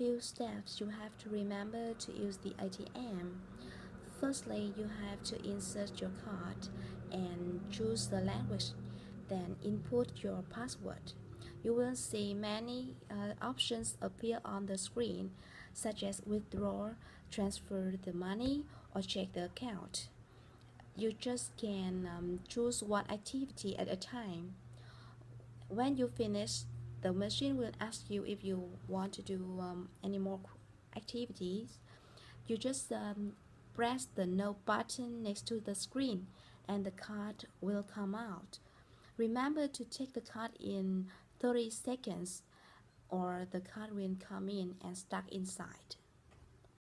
few steps you have to remember to use the ATM. Firstly, you have to insert your card and choose the language, then input your password. You will see many uh, options appear on the screen, such as withdraw, transfer the money, or check the account. You just can um, choose one activity at a time. When you finish, the machine will ask you if you want to do um, any more activities. You just um, press the no button next to the screen and the card will come out. Remember to take the card in 30 seconds or the card will come in and stuck inside.